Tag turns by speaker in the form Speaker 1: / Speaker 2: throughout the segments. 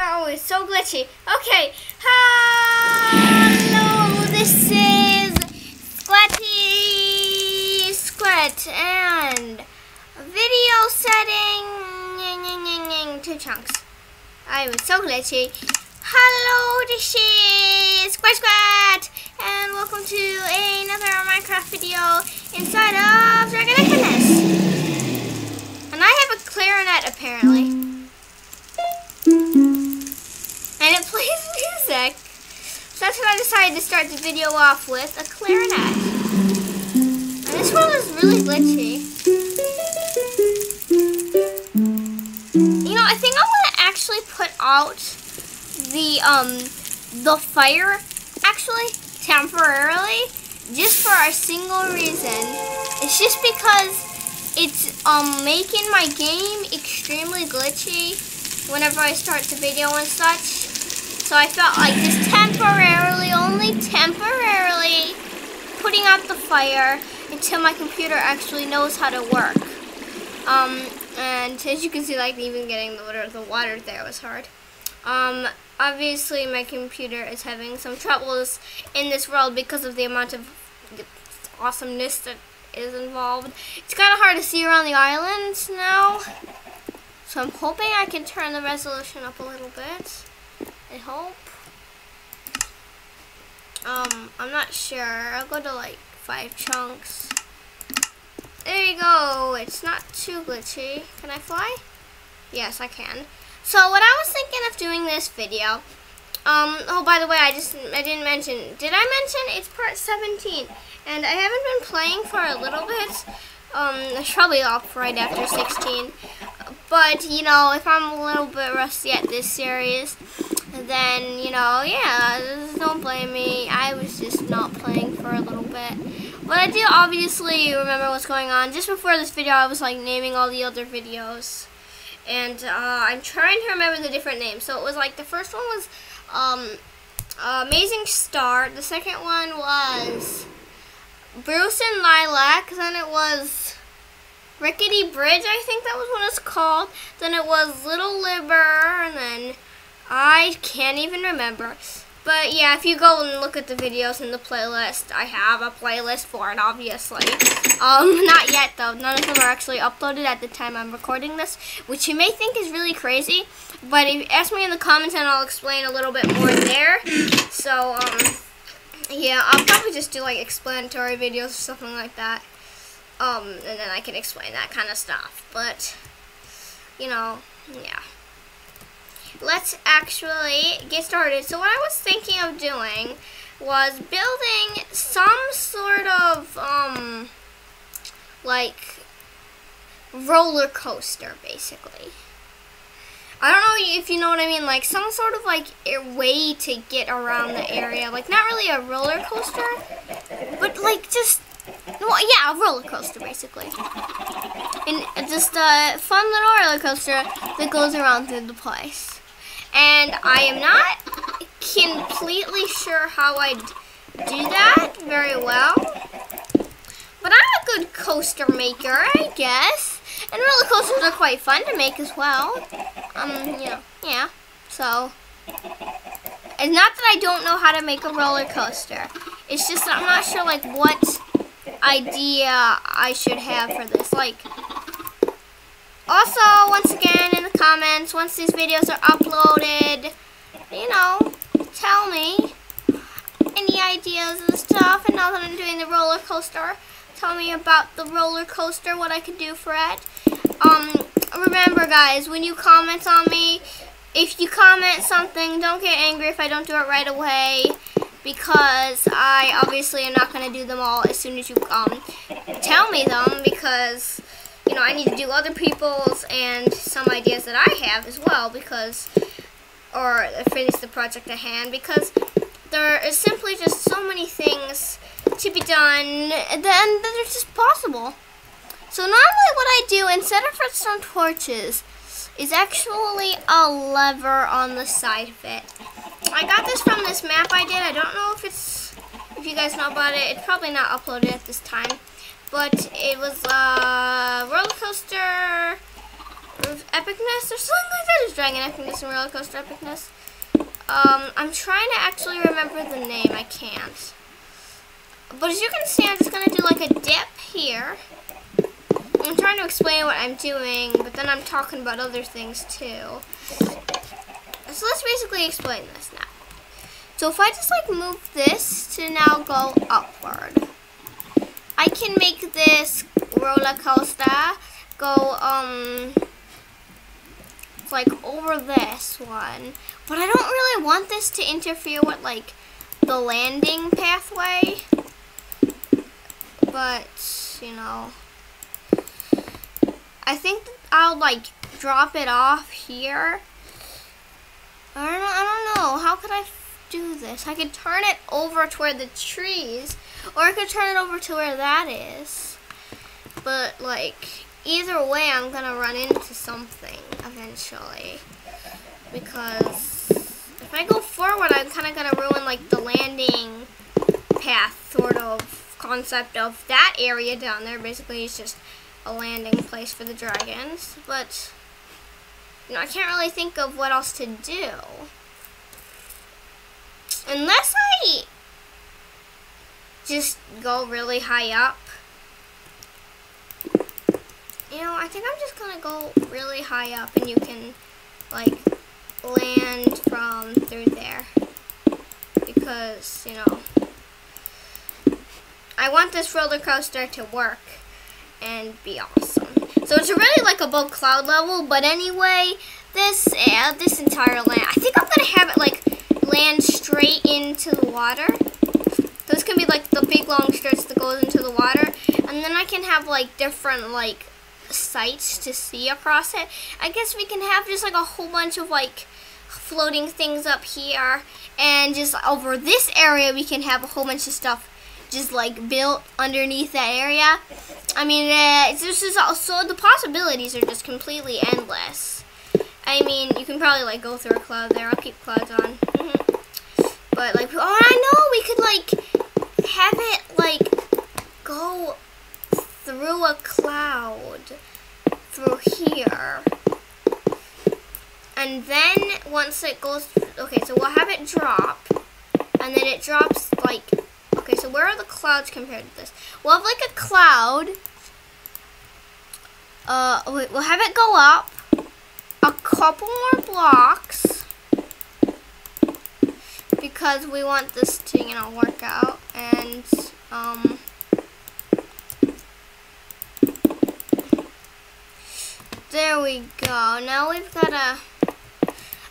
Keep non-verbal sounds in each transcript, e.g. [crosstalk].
Speaker 1: Oh, it's so glitchy. Okay. Hello, this is Squatty Squat and video setting two chunks. I was so glitchy. Hello, this is Squat Squat and welcome to another Minecraft video inside of Dragon Epicness. And I have a clarinet apparently. So that's what I decided to start the video off with, a clarinet. And this one is really glitchy. You know, I think I'm gonna actually put out the um the fire actually temporarily just for a single reason. It's just because it's um making my game extremely glitchy whenever I start the video and such. So I felt like just temporarily, only temporarily, putting out the fire until my computer actually knows how to work. Um, and as you can see, like even getting the water, the water there was hard. Um, obviously my computer is having some troubles in this world because of the amount of awesomeness that is involved. It's kind of hard to see around the islands now. So I'm hoping I can turn the resolution up a little bit. I hope. Um, I'm not sure. I'll go to like five chunks. There you go. It's not too glitchy. Can I fly? Yes, I can. So what I was thinking of doing this video, um, oh, by the way, I just, I didn't mention, did I mention it's part 17? And I haven't been playing for a little bit. Um, it's probably off right after 16. But, you know, if I'm a little bit rusty at this series, then, you know, yeah, don't blame me. I was just not playing for a little bit. But I do obviously remember what's going on. Just before this video, I was, like, naming all the other videos. And uh, I'm trying to remember the different names. So it was, like, the first one was um, Amazing Star. The second one was Bruce and Lilac. Then it was... Rickety Bridge, I think that was what it's called. Then it was Little Libber, and then I can't even remember. But yeah, if you go and look at the videos in the playlist, I have a playlist for it, obviously. Um, [laughs] not yet, though. None of them are actually uploaded at the time I'm recording this, which you may think is really crazy. But if you ask me in the comments, and I'll explain a little bit more there. So, um, yeah, I'll probably just do, like, explanatory videos or something like that. Um, and then I can explain that kind of stuff. But, you know, yeah. Let's actually get started. So what I was thinking of doing was building some sort of, um, like, roller coaster, basically. I don't know if you know what I mean, like some sort of like a way to get around the area. Like not really a roller coaster, but like just well, yeah, a roller coaster, basically. And just a fun little roller coaster that goes around through the place. And I am not completely sure how I'd do that very well. But I'm a good coaster maker, I guess. And roller coasters are quite fun to make as well. Um, you know, yeah. So, it's not that I don't know how to make a roller coaster. It's just I'm not sure, like, what idea I should have for this. Like, also, once again, in the comments, once these videos are uploaded, you know, tell me any ideas and stuff. And now that I'm doing the roller coaster, tell me about the roller coaster, what I could do for it. Um, remember, guys, when you comment on me, if you comment something, don't get angry if I don't do it right away because I obviously am not going to do them all as soon as you um, tell me them because, you know, I need to do other people's and some ideas that I have as well because, or finish the project at hand because there is simply just so many things to be done then that are just possible. So normally what I do, instead of redstone torches, is actually a lever on the side of it. I got this from this map I did. I don't know if it's, if you guys know about it. It's probably not uploaded at this time. But it was a roller coaster epicness or something like that. Is Dragon Epicness and Roller Coaster Epicness. Um, I'm trying to actually remember the name. I can't. But as you can see, I'm just going to do like a dip here. I'm trying to explain what I'm doing, but then I'm talking about other things too. So let's basically explain this now. So if I just like move this to now go upward, I can make this roller coaster go um like over this one. But I don't really want this to interfere with like the landing pathway. But, you know, I think I'll like drop it off here. I don't, I don't know. How could I do this? I could turn it over to where the trees, or I could turn it over to where that is. But like, either way, I'm gonna run into something eventually. Because if I go forward, I'm kind of gonna ruin like the landing path sort of concept of that area down there. Basically, it's just a landing place for the dragons. But, you know, I can't really think of what else to do. Unless I just go really high up. You know, I think I'm just going to go really high up and you can, like, land from through there. Because, you know, I want this roller coaster to work and be awesome. So it's really like above cloud level, but anyway, this uh, this entire land, I think I'm gonna have it like land straight into the water. Those can be like the big long strips that goes into the water, and then I can have like different like sights to see across it. I guess we can have just like a whole bunch of like floating things up here, and just over this area we can have a whole bunch of stuff just like built underneath that area. I mean, uh, this is also the possibilities are just completely endless. I mean, you can probably like go through a cloud there. I'll keep clouds on. Mm -hmm. But like, oh, I know we could like have it like go through a cloud through here. And then once it goes, okay, so we'll have it drop, and then it drops like Okay, so where are the clouds compared to this? We'll have like a cloud. Uh, wait, we'll have it go up a couple more blocks because we want this to, you know, work out. And, um, there we go. Now we've got a,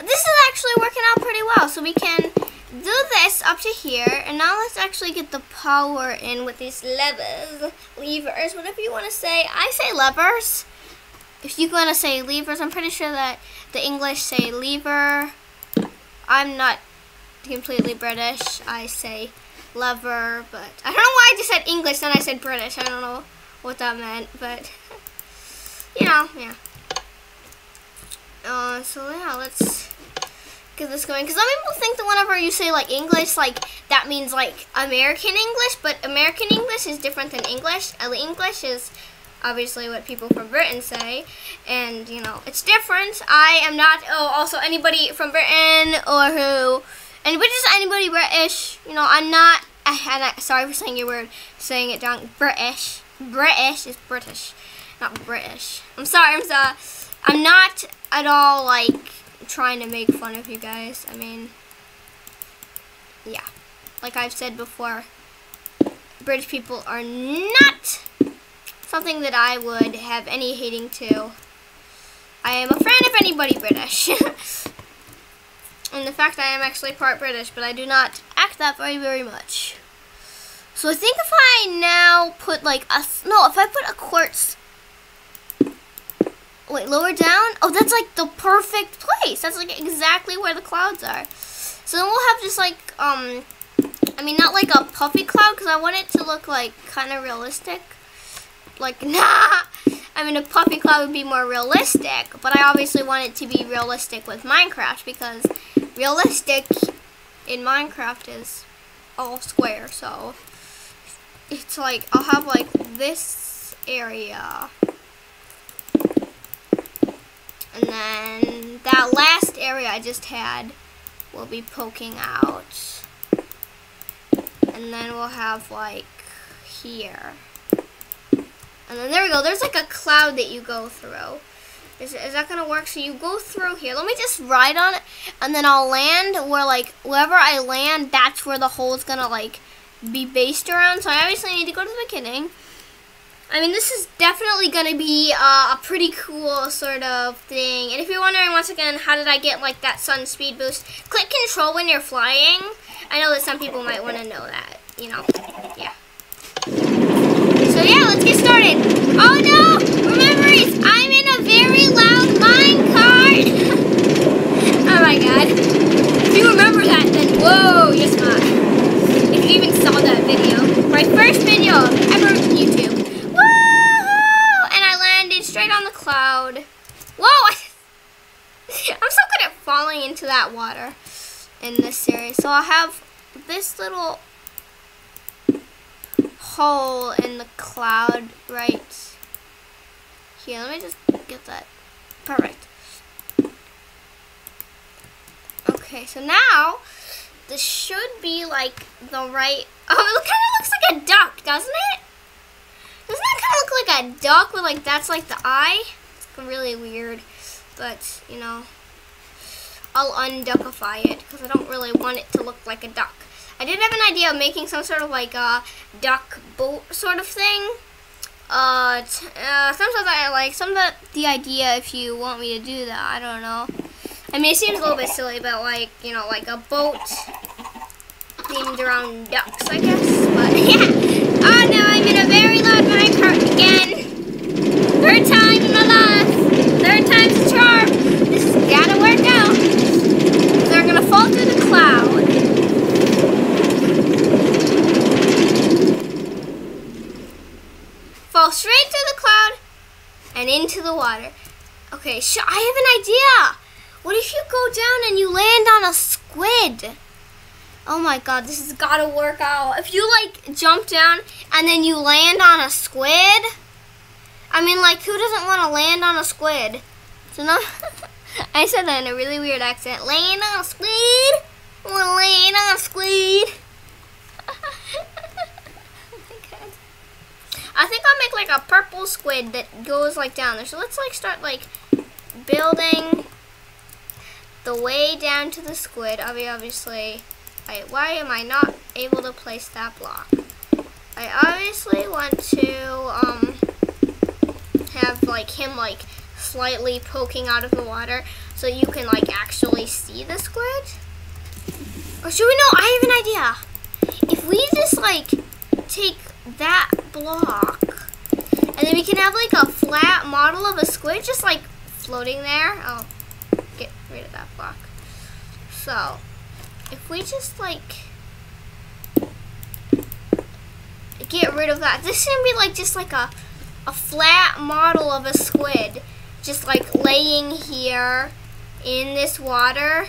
Speaker 1: this is actually working out pretty well. So we can do this up to here, and now let's actually get the power in with these levers, levers, whatever you want to say. I say levers. If you want to say levers, I'm pretty sure that the English say lever. I'm not completely British. I say lever, but I don't know why I just said English, then I said British. I don't know what that meant, but [laughs] you know, yeah. Uh, so yeah, let's get this going. Because some people think that whenever you say like English, like that means like American English, but American English is different than English. English is obviously what people from Britain say, and you know it's different. I am not oh also anybody from Britain or who anybody just anybody British. You know I'm not. I, I, sorry for saying your word, saying it down. British, British is British, not British. I'm sorry. I'm sorry. I'm not at all like trying to make fun of you guys. I mean, yeah. Like I've said before, British people are not something that I would have any hating to. I am a fan of anybody British. [laughs] and the fact I am actually part British, but I do not act that very, very much. So I think if I now put like a, no, if I put a quartz Wait, lower down? Oh, that's like the perfect place. That's like exactly where the clouds are. So then we'll have just like, um, I mean, not like a puffy cloud because I want it to look like kind of realistic. Like, [laughs] nah. I mean, a puppy cloud would be more realistic, but I obviously want it to be realistic with Minecraft because realistic in Minecraft is all square. So it's like, I'll have like this area And then that last area I just had will be poking out. And then we'll have like here. And then there we go. There's like a cloud that you go through. Is, is that going to work? So you go through here. Let me just ride on it. And then I'll land where like, wherever I land, that's where the hole is going to like be based around. So I obviously need to go to the beginning. I mean, this is definitely going to be uh, a pretty cool sort of thing. And if you're wondering, once again, how did I get like that sun speed boost? Click control when you're flying. I know that some people might want to know that, you know, yeah. Yeah, let's get started. Oh no, remember, I'm in a very loud mine cart. [laughs] oh my god. If you remember that, then whoa, yes, not. If you even saw that video. My first video ever on YouTube Woohoo! And I landed straight on the cloud. Whoa! [laughs] I'm so good at falling into that water in this series. So I'll have this little hole in the cloud right here. Let me just get that. Perfect. Okay, so now this should be like the right. Oh, it kind of looks like a duck, doesn't it? Doesn't that kind of look like a duck with like, that's like the eye? It's really weird, but you know, I'll unduckify it because I don't really want it to look like a duck. I did have an idea of making some sort of like a duck boat sort of thing. Uh, uh sometimes I like some of the, idea if you want me to do that. I don't know. I mean, it seems a little bit silly, but like, you know, like a boat themed around ducks, I guess. But [laughs] yeah. Oh no, I'm in a very loud minecart again. Third time in my life. Third time's a charm. This has gotta work out. They're gonna fall through the cloud. Fall straight through the cloud and into the water. Okay, I have an idea. What if you go down and you land on a squid? Oh my god, this has got to work out. If you like jump down and then you land on a squid, I mean like who doesn't want to land on a squid? So no, [laughs] I said that in a really weird accent. Land on a squid? Want to land on a squid? oh I think I'll make like a purple squid that goes like down there. So let's like start like building the way down to the squid. I'll be obviously I, why am I not able to place that block? I obviously want to um, have like him like slightly poking out of the water so you can like actually see the squid. Or should we know? I have an idea. If we just like take that block and then we can have like a flat model of a squid just like floating there. I'll get rid of that block. So if we just like get rid of that, this should be like just like a a flat model of a squid just like laying here in this water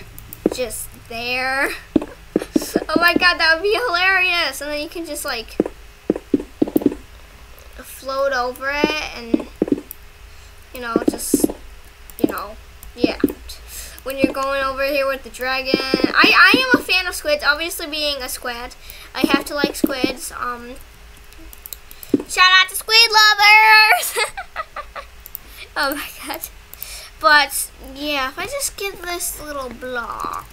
Speaker 1: just there [laughs] oh my god that would be hilarious and then you can just like float over it and you know just you know yeah when you're going over here with the dragon. I, I am a fan of squids, obviously being a squid. I have to like squids. Um, shout out to squid lovers! [laughs] oh my god. But, yeah, if I just get this little block.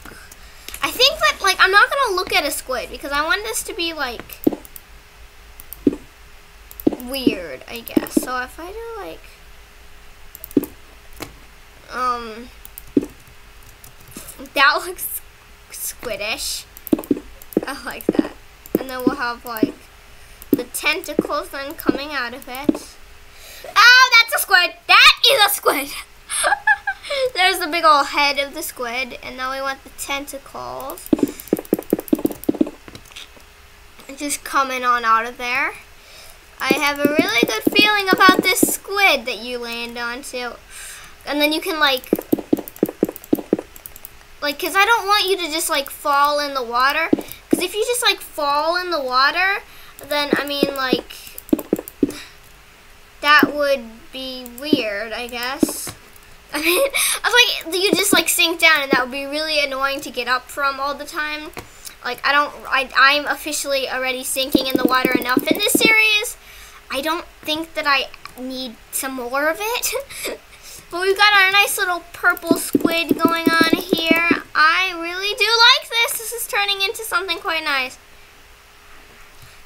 Speaker 1: I think that, like, I'm not going to look at a squid because I want this to be, like, weird, I guess. So if I do, like, um, that looks squiddish. I like that. And then we'll have like the tentacles then coming out of it. Oh, that's a squid. That is a squid. [laughs] There's the big old head of the squid. And now we want the tentacles. Just coming on out of there. I have a really good feeling about this squid that you land onto. And then you can like like, because I don't want you to just, like, fall in the water. Because if you just, like, fall in the water, then, I mean, like, that would be weird, I guess. [laughs] I mean, I was like, you just like sink down, and that would be really annoying to get up from all the time. Like, I don't, I, I'm officially already sinking in the water enough in this series. I don't think that I need some more of it. [laughs] but we've got our nice little purple squid going on here. I really do like this. This is turning into something quite nice.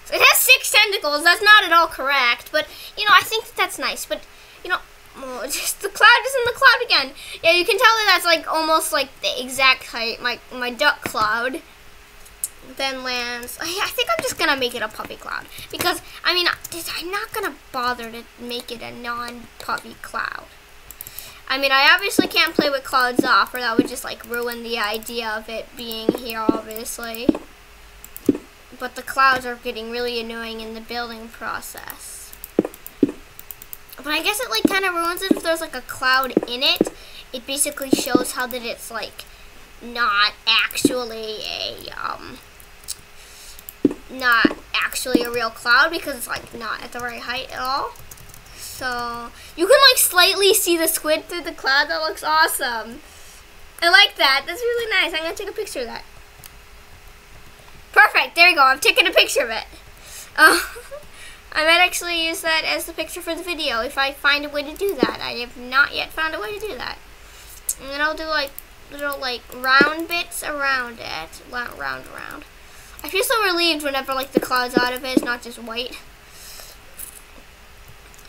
Speaker 1: So it has six tentacles. That's not at all correct. But, you know, I think that that's nice. But, you know, oh, [laughs] just the cloud is in the cloud again. Yeah, you can tell that that's like almost like the exact height, my, my duck cloud then lands. I, think I'm just gonna make it a puppy cloud because I mean I'm not gonna bother to make it a non-puppy cloud. I mean I obviously can't play with clouds off or that would just like ruin the idea of it being here obviously. But the clouds are getting really annoying in the building process. But I guess it like kind of ruins it if there's like a cloud in it. It basically shows how that it's like not actually a um not actually a real cloud because it's like not at the right height at all. So you can like slightly see the squid through the cloud. That looks awesome. I like that. That's really nice. I'm gonna take a picture of that. Perfect. There you go. I've taken a picture of it. Uh, [laughs] I might actually use that as the picture for the video if I find a way to do that. I have not yet found a way to do that. And then I'll do like little like round bits around it. Round, round, round. I feel so relieved whenever like the clouds out of it, it's not just white.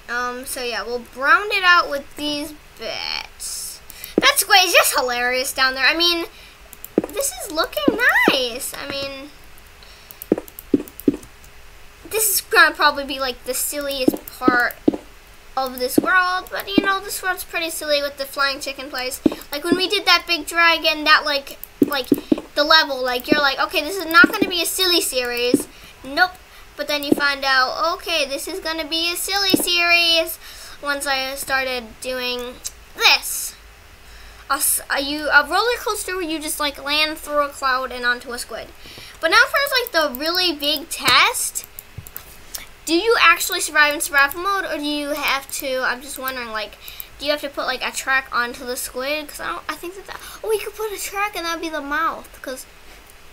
Speaker 1: Um, so yeah, we'll brown it out with these bits. That's great. It's just hilarious down there. I mean, this is looking nice. I mean, this is gonna probably be like the silliest part of this world, but you know, this world's pretty silly with the flying chicken place. Like when we did that big dragon, that like, like the level. Like, you're like, okay, this is not going to be a silly series. Nope. But then you find out, okay, this is going to be a silly series once I started doing this. A, a, you, a roller coaster where you just, like, land through a cloud and onto a squid. But now for, like, the really big test, do you actually survive in survival mode, or do you have to, I'm just wondering, like, do you have to put like a track onto the squid? Because I don't. I think that, that oh, we could put a track and that'd be the mouth. Because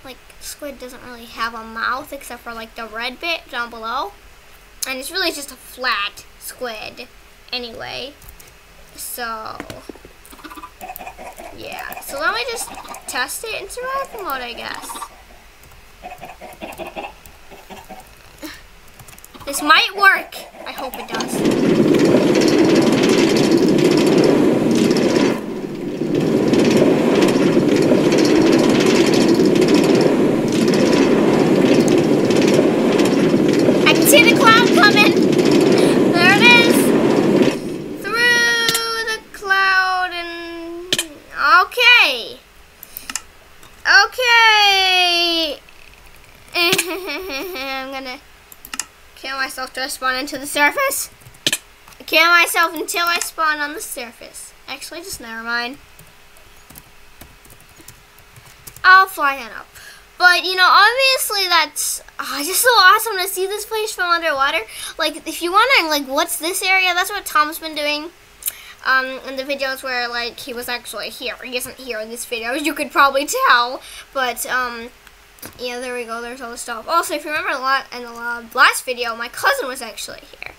Speaker 1: like squid doesn't really have a mouth except for like the red bit down below, and it's really just a flat squid anyway. So yeah. So let me just test it in survival mode, I guess. [laughs] This might work. I hope it does. Myself till [laughs] I'm gonna kill myself to spawn into the surface. Kill myself until I spawn on the surface. Actually, just never mind. I'll fly on up. But, you know, obviously that's oh, just so awesome to see this place from underwater. Like, if you're wondering, like, what's this area? That's what Tom's been doing um, in the videos where, like, he was actually here. He isn't here in this video, you could probably tell. But, um, yeah, there we go. There's all the stuff. Also, if you remember in the last video, my cousin was actually here.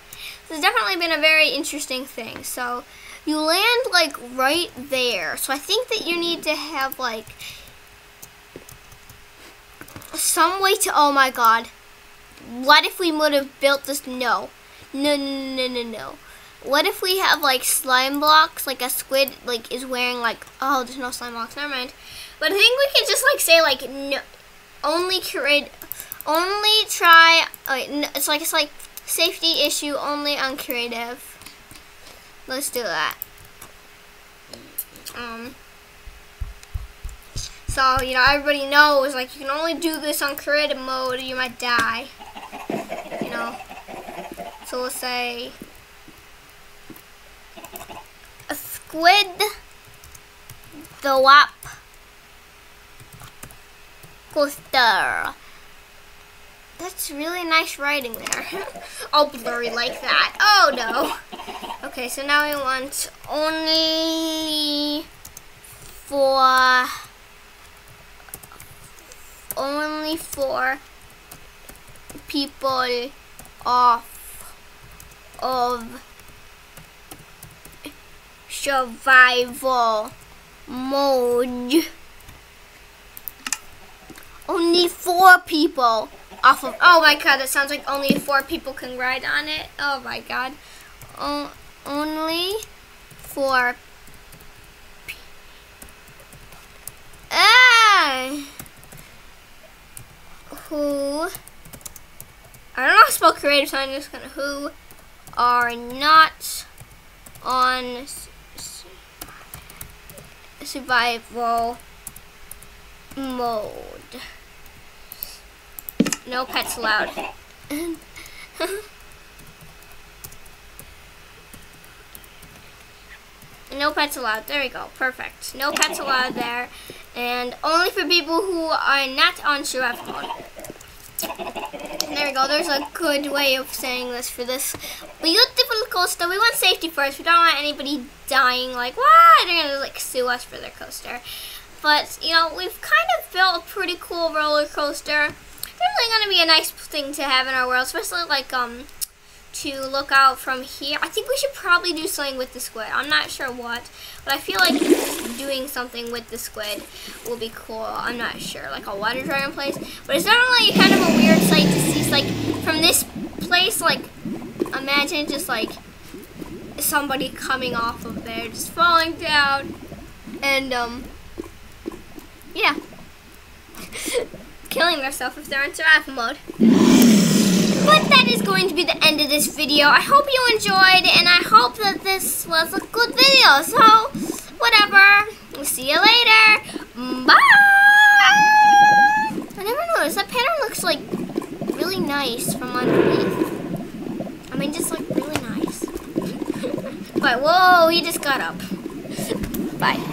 Speaker 1: This has definitely been a very interesting thing. So, you land, like, right there. So, I think that you need to have, like, some way to... Oh, my God. What if we would have built this? No. No, no, no, no, no. What if we have, like, slime blocks? Like, a squid, like, is wearing, like... Oh, there's no slime blocks. Never mind. But I think we can just, like, say, like, no only create, only try, uh, it's like, it's like safety issue only on creative. Let's do that. Um, so, you know, everybody knows, like, you can only do this on creative mode or you might die. You know? So let's say a squid, the WAP coaster. That's really nice writing there. [laughs] Oh, All blurry like that. Oh no. Okay, so now we want only for only for people off of survival mode. Only four people off of. Oh my god, that sounds like only four people can ride on it. Oh my god. O only four. Ah! Who. I don't know how to spell creative, so I'm. Who are not on survival mode. No pets allowed. [laughs] no pets allowed. There we go. Perfect. No pets allowed there. And only for people who are not on survival mode. There we go. There's a good way of saying this for this beautiful coaster. We want safety first. We don't want anybody dying like, what? They're going to like sue us for their coaster. But, you know, we've kind of built a pretty cool roller coaster. It's really going to be a nice thing to have in our world, especially like, um, to look out from here. I think we should probably do something with the squid. I'm not sure what, but I feel like doing something with the squid will be cool. I'm not sure, like a water dragon place. But it's definitely kind of a weird sight to see. Like from this place, like imagine just like somebody coming off of there, just falling down, and um, yeah, [laughs] killing themselves if they're in survival mode. But that is going to be the end of this video. I hope you enjoyed, and I hope that this was a good video. So, whatever. We'll see you later. Bye! I never noticed. That pattern looks, like, really nice from underneath. I mean, just, like, really nice. [laughs] but, whoa, he just got up. Bye.